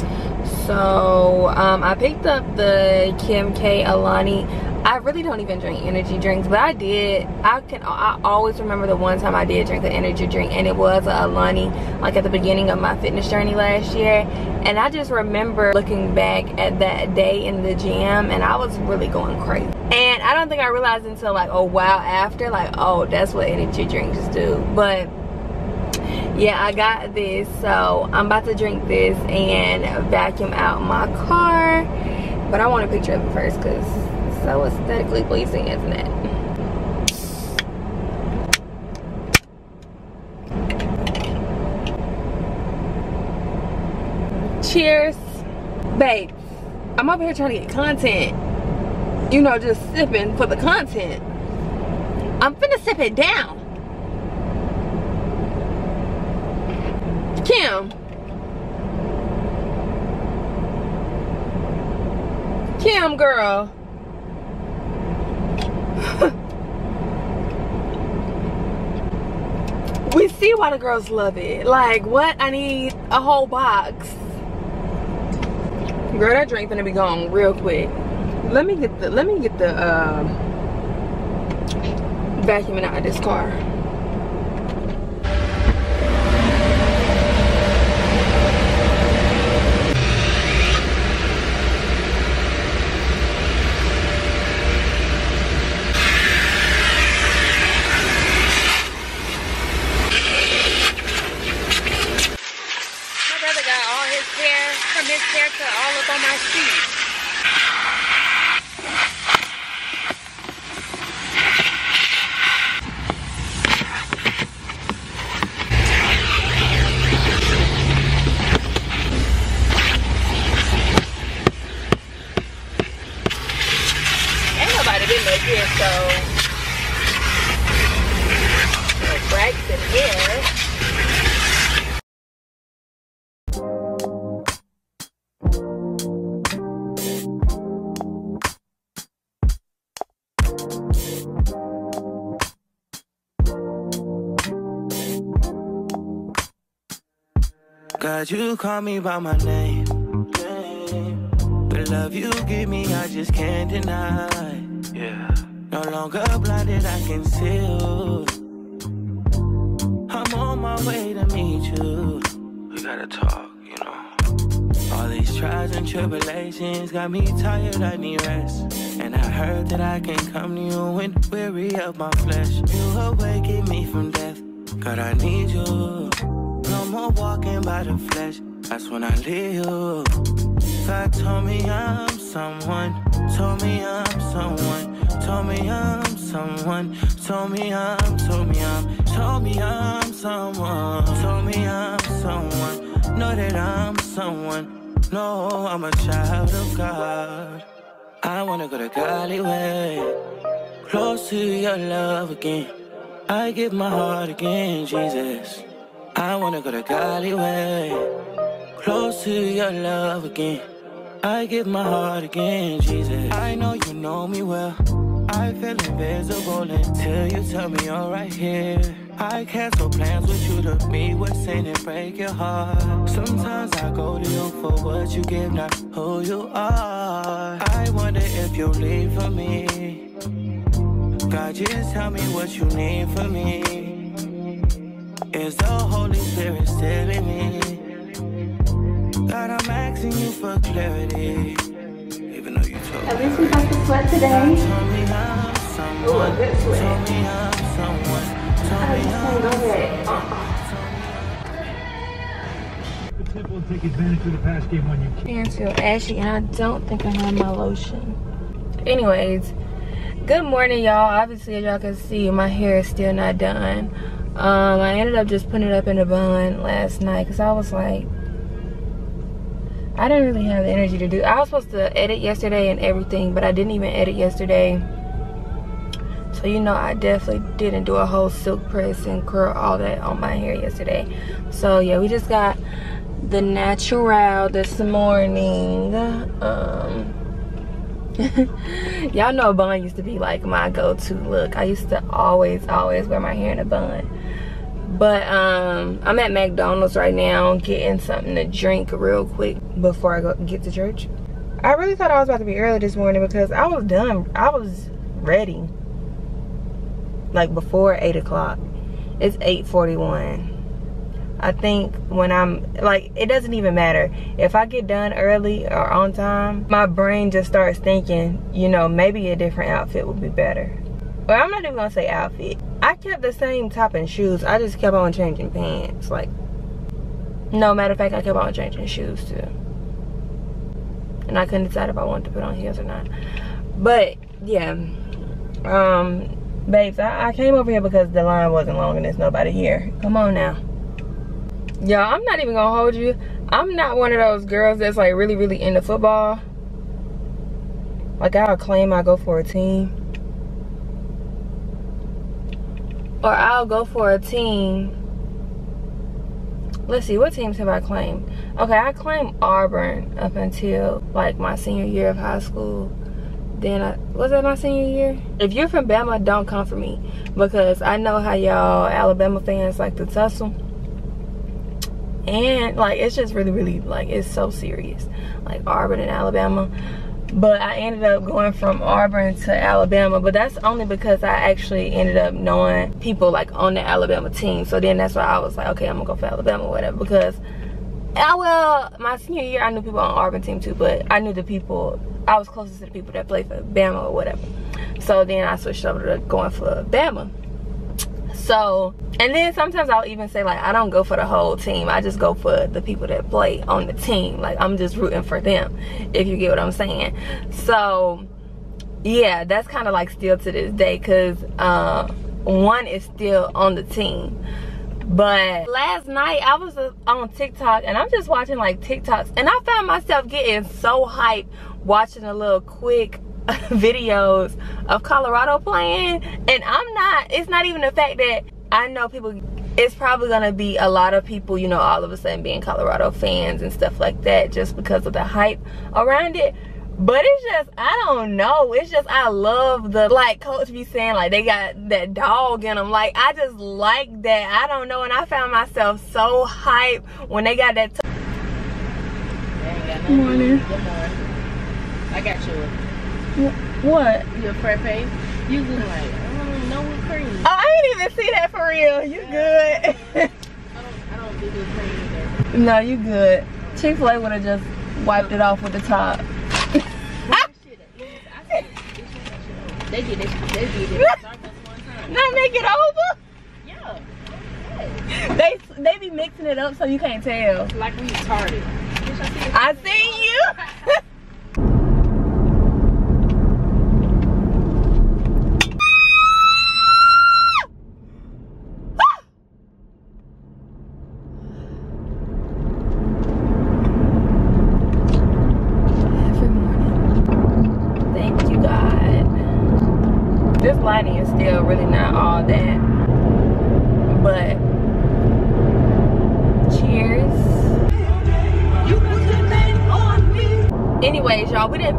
[SPEAKER 4] So um, i picked up the kim k alani I really don't even drink energy drinks, but I did. I can. I always remember the one time I did drink an energy drink, and it was a Alani, like at the beginning of my fitness journey last year. And I just remember looking back at that day in the gym, and I was really going crazy. And I don't think I realized until like a while after, like, oh, that's what energy drinks do. But yeah i got this so i'm about to drink this and vacuum out my car but i want a picture of it first because so aesthetically pleasing isn't it? Cheers. Babe i'm up here trying to get content. You know just sipping for the content. I'm finna sip it down. Kim. Kim, girl. We see why the girls love it. Like, what? I need a whole box. Girl, that drink gonna be gone real quick. Let me get the, let me get the, uh, vacuuming out of this car.
[SPEAKER 8] God, you call me by my name. The love you give me, I just can't deny. Yeah. No longer blinded, I can see you. I'm on my way to meet you. We gotta talk, you know. All these trials and tribulations got me tired, I need rest. And I heard that I can come to you when weary of my flesh. You awaken me from death. God, I need you. More walking by the flesh. That's when I you. God told me I'm someone. Told me I'm someone. Told me I'm someone. Told me I'm. Told me I'm. Told me I'm someone. Told me I'm someone. Know that I'm someone. No, I'm a child of God. I wanna go to Golly. Close to your love again. I give my heart again, Jesus. I wanna go to Golly way. Close to your love again. I give my heart again, Jesus. I know you know me well. I feel invisible until you tell me you're right here. I cancel plans with you to meet with sin and break your heart. Sometimes I go to you for what you give, not who you are. I wonder if you'll leave for me. God, just tell me what you need from me. Is the Holy Spirit still in me? God, I'm asking you for clarity. Even though you told
[SPEAKER 4] At least we got to sweat today.
[SPEAKER 8] Told me I'm someone.
[SPEAKER 4] Ooh, a good sweat.
[SPEAKER 8] I'm someone. Told
[SPEAKER 4] I
[SPEAKER 8] me
[SPEAKER 4] just can't go
[SPEAKER 8] I'm
[SPEAKER 4] there.
[SPEAKER 9] Be simple take advantage of the pass game when you can.
[SPEAKER 4] hands feel ashy and I don't think I have my lotion. Anyways, good morning y'all. Obviously as y'all can see my hair is still not done. Um, I ended up just putting it up in a bun last night because I was like, I didn't really have the energy to do. I was supposed to edit yesterday and everything, but I didn't even edit yesterday. So you know I definitely didn't do a whole silk press and curl all that on my hair yesterday. So yeah, we just got the natural this morning. Um y'all know a bun used to be like my go-to look. I used to always, always wear my hair in a bun. But um I'm at McDonald's right now getting something to drink real quick before I go get to church. I really thought I was about to be early this morning because I was done. I was ready. Like before 8 o'clock. It's 8.41. I think when I'm like, it doesn't even matter. If I get done early or on time, my brain just starts thinking, you know, maybe a different outfit would be better. Well, I'm not even gonna say outfit. I kept the same top and shoes. I just kept on changing pants. Like, no matter of fact, I kept on changing shoes too. And I couldn't decide if I wanted to put on heels or not. But yeah, um, babes, I, I came over here because the line wasn't long and there's nobody here. Come on now. Y'all, I'm not even gonna hold you. I'm not one of those girls that's like really, really into football. Like I'll claim I go for a team. Or I'll go for a team. Let's see, what teams have I claimed? Okay, I claimed Auburn up until like my senior year of high school. Then I, was that my senior year? If you're from Bama, don't come for me. Because I know how y'all Alabama fans like to tussle and like it's just really really like it's so serious. Like auburn and alabama. But i ended up going from auburn to alabama but that's only because i actually ended up knowing people like on the alabama team. So then that's why i was like okay i'm gonna go for alabama or whatever because I, well my senior year i knew people on auburn team too but i knew the people i was closest to the people that played for bama or whatever. So then i switched over to going for bama so, and then sometimes I'll even say like, I don't go for the whole team. I just go for the people that play on the team. Like I'm just rooting for them, if you get what I'm saying. So, yeah, that's kind of like still to this day because uh, one is still on the team. But last night I was uh, on TikTok and I'm just watching like TikToks and I found myself getting so hyped watching a little quick videos of Colorado playing. And I'm not it's not even the fact that I know people it's probably gonna be a lot of people you know all of a sudden being Colorado fans and stuff like that just because of the hype around it. But it's just I don't know. It's just I love the like coach be saying like they got that dog in them like I just like that. I don't know. And I found myself so hyped when they got that
[SPEAKER 3] Good morning. Good morning. I got you.
[SPEAKER 4] What
[SPEAKER 3] Your frappe. You look like mm, no whipped cream.
[SPEAKER 4] oh I didn't even see that for real you good
[SPEAKER 3] I don't. I don't do whipped cream either.
[SPEAKER 4] no you good Chick-fil-A would have just wiped it off with the top
[SPEAKER 3] I it. They did this. They did it. at Starbucks one time.
[SPEAKER 4] not make it over
[SPEAKER 3] Yeah.
[SPEAKER 4] they they be mixing it up so you can't tell
[SPEAKER 3] Like we retarded. I.
[SPEAKER 4] I see you.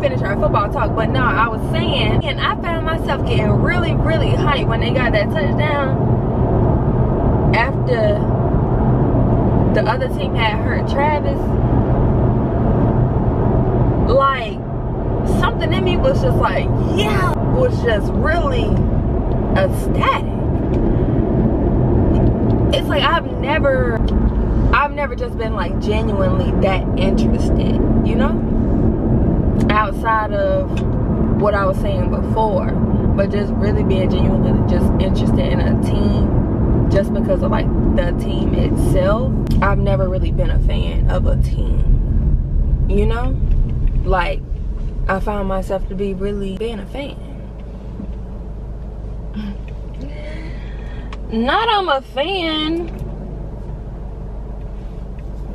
[SPEAKER 4] Finish our football talk, but no, I was saying, and I found myself getting really, really hyped when they got that touchdown after the other team had hurt Travis. Like, something in me was just like, yeah, was just really ecstatic. It's like I've never, I've never just been like genuinely that interested, you know? Outside of what I was saying before, but just really being genuinely just interested in a team just because of like the team itself. I've never really been a fan of a team, you know? Like, I found myself to be really being a fan. Not I'm a fan.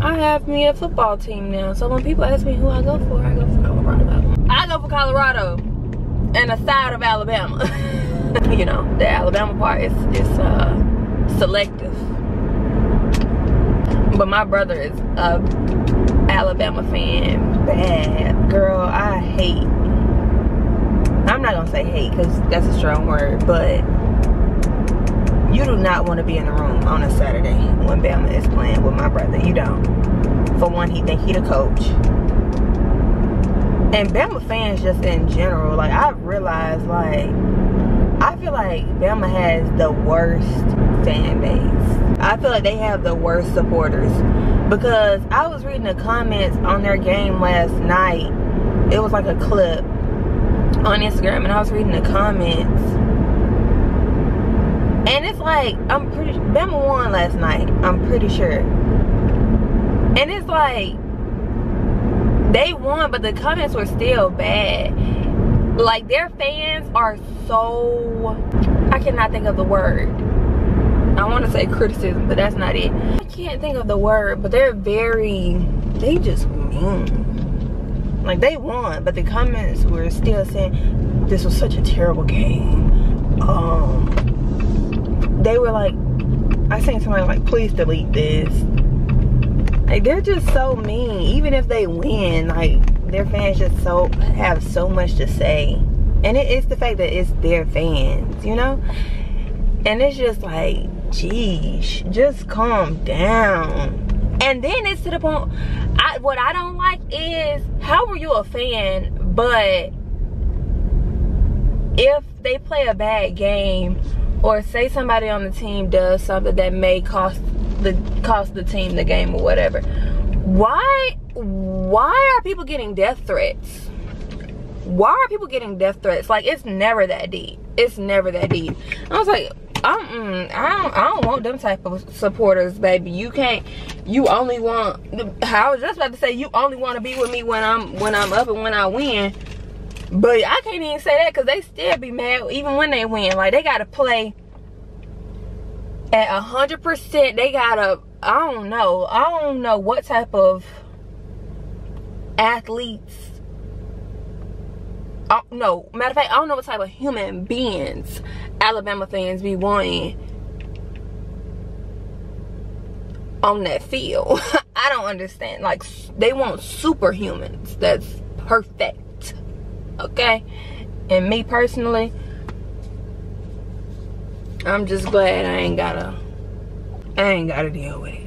[SPEAKER 4] I have me a football team now. So when people ask me who I go for, I go for Colorado. I go for Colorado and the side of Alabama. you know, the Alabama part is, is uh, selective. But my brother is a Alabama fan. Bad. Girl, I hate. I'm not going to say hate because that's a strong word, but you do not want to be in the room on a Saturday when Bama is playing with my brother. You don't. For one, he think he the coach. and Bama fans just in general, like I've realized like I feel like Bama has the worst fan base. I feel like they have the worst supporters because I was reading the comments on their game last night. It was like a clip on Instagram and I was reading the comments. And it's like, I'm pretty, Bama won last night. I'm pretty sure. And it's like, they won, but the comments were still bad. Like, their fans are so, I cannot think of the word. I want to say criticism, but that's not it. I can't think of the word, but they're very, they just mean. Like, they won, but the comments were still saying, this was such a terrible game. Um, they were like, I seen somebody like, please delete this. Like they're just so mean. Even if they win, like their fans just so have so much to say. And it is the fact that it's their fans, you know? And it's just like, geez, just calm down. And then it's to the point, I, what I don't like is, how are you a fan, but if they play a bad game, or say somebody on the team does something that may cost the cost the team the game or whatever why why are people getting death threats why are people getting death threats like it's never that deep it's never that deep i was like um, I don't, I don't want them type of supporters, baby. You can't. You only want. I was just about to say you only want to be with me when I'm when I'm up and when I win. But I can't even say that because they still be mad even when they win. Like they gotta play at a hundred percent. They gotta. I don't know. I don't know what type of athletes. No, matter of fact, I don't know what type of human beings Alabama fans be wanting on that field. I don't understand. Like they want superhumans. That's perfect. Okay? And me personally, I'm just glad I ain't gotta I ain't gotta deal with it.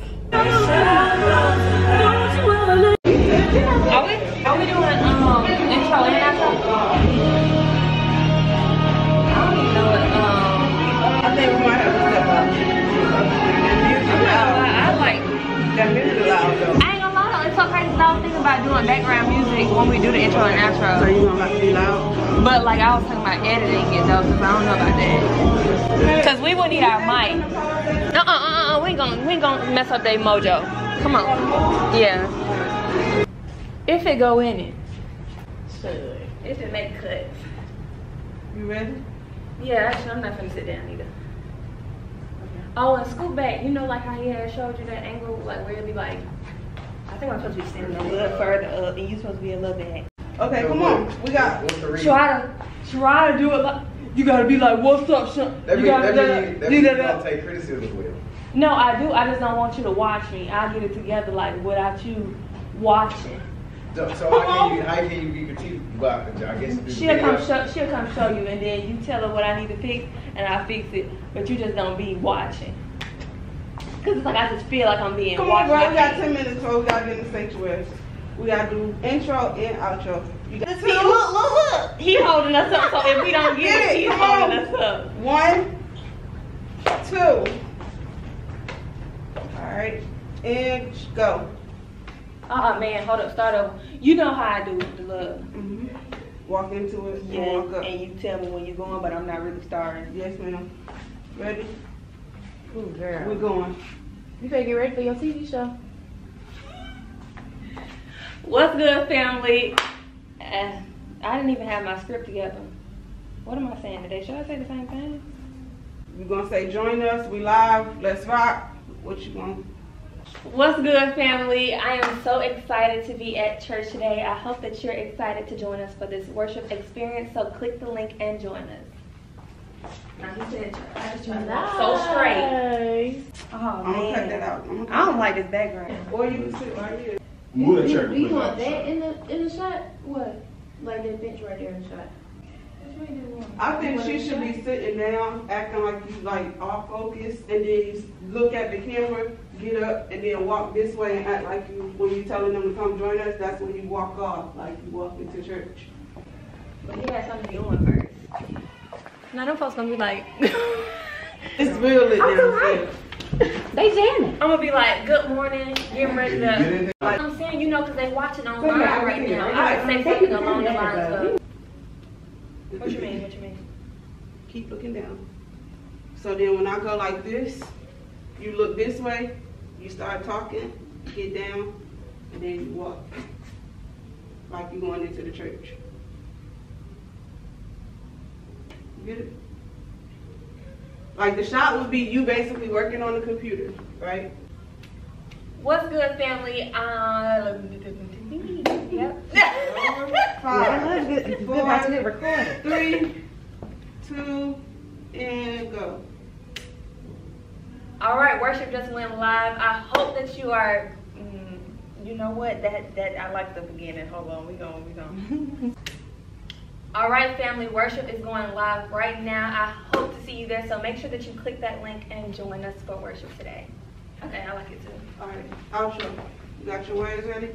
[SPEAKER 4] We would need our mic. Uh uh uh uh. We ain't gonna we ain't gonna mess up their mojo. Come on. Yeah. If it go in it. Should. If it make cuts.
[SPEAKER 10] You ready?
[SPEAKER 4] Yeah, actually I'm not gonna sit down either. Oh, and scoop back. You know, like how he had showed you that angle, like where it'd be like. I think I'm supposed to be standing a little further up, and you're supposed to be a little back.
[SPEAKER 10] Okay, come on. We got
[SPEAKER 4] Try to, try to do it like. You gotta be like, what's up, son?
[SPEAKER 11] That
[SPEAKER 4] You
[SPEAKER 11] means,
[SPEAKER 4] gotta
[SPEAKER 11] that
[SPEAKER 4] do
[SPEAKER 11] means,
[SPEAKER 4] that-
[SPEAKER 11] that you
[SPEAKER 4] that-
[SPEAKER 11] don't take criticism well.
[SPEAKER 4] No, I do. I just don't want you to watch me. I'll get it together like without you watching.
[SPEAKER 11] So, so how can you, how can you be critiqued? But I guess the
[SPEAKER 4] She'll come show. She'll come show you, and then you tell her what I need to fix, and I fix it. But you just don't be watching. Cause it's like I just feel like I'm being
[SPEAKER 10] Come
[SPEAKER 4] watched.
[SPEAKER 10] on, bro. We got 10 minutes, so we gotta get in the sanctuary. We gotta do intro and outro.
[SPEAKER 4] See, look, look, look. He holding us up, so if we don't get,
[SPEAKER 10] Get
[SPEAKER 4] it, he's holding us up.
[SPEAKER 10] One, two. All right, and go.
[SPEAKER 4] Uh-uh, man, hold up, start over. You know how I do with the love.
[SPEAKER 10] hmm Walk into it.
[SPEAKER 4] Yeah,
[SPEAKER 10] And walk up.
[SPEAKER 4] and you tell me when you're going, but I'm not really starting.
[SPEAKER 10] Yes, ma'am. Ready?
[SPEAKER 4] Ooh, girl.
[SPEAKER 10] We're going.
[SPEAKER 4] You better get ready for your TV show. What's good, family? Uh, I didn't even have my script together. What am I saying today? Should I say the same thing?
[SPEAKER 10] We're gonna say join us. We live. Let's rock. What you want?
[SPEAKER 4] What's good, family? I am so excited to be at church today. I hope that you're excited to join us for this worship experience. So click the link and join us. Now he said, I just trying to so straight. Oh
[SPEAKER 10] I'm gonna cut that
[SPEAKER 4] man,
[SPEAKER 10] out. I'm gonna
[SPEAKER 4] I don't like this background.
[SPEAKER 10] Or you can sit right here.
[SPEAKER 11] Move the chair.
[SPEAKER 12] You want that in the in the shot? What? Like that bench right there in the shot.
[SPEAKER 10] I think she should be sitting down, acting like you like off focus, and then you look at the camera, get up, and then walk this way and act like you when you're telling them to come join us. That's when you walk off, like you walk into church.
[SPEAKER 4] But he has something going first.
[SPEAKER 13] Now them folks gonna be like,
[SPEAKER 10] It's real lit downstairs.
[SPEAKER 13] they jamming.
[SPEAKER 4] I'm gonna be like, good morning, getting ready
[SPEAKER 11] Get in
[SPEAKER 4] to.
[SPEAKER 11] there.
[SPEAKER 4] Like, I'm saying, you know, because they watching online
[SPEAKER 10] yeah,
[SPEAKER 4] right now. I would say something along the lines of. What you mean? What you mean?
[SPEAKER 10] Keep looking down. So then when I go like this, you look this way, you start talking, get down, and then you walk. Like you're going into the church. You Get it? Like the shot would be you basically working on the computer, right?
[SPEAKER 4] What's good, family? Uh, yep.
[SPEAKER 10] Five, four, three, two, and go.
[SPEAKER 4] All right, worship just went live. I hope that you are. Mm, you know what? That that I like the beginning. Hold on, we going, we going. All right, family, worship is going live right now. I hope to see you there. So make sure that you click that link and join us for worship today. Okay, I like it too.
[SPEAKER 10] All right, outro. You got your words ready?